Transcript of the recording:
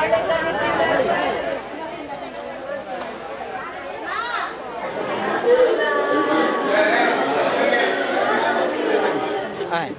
はい。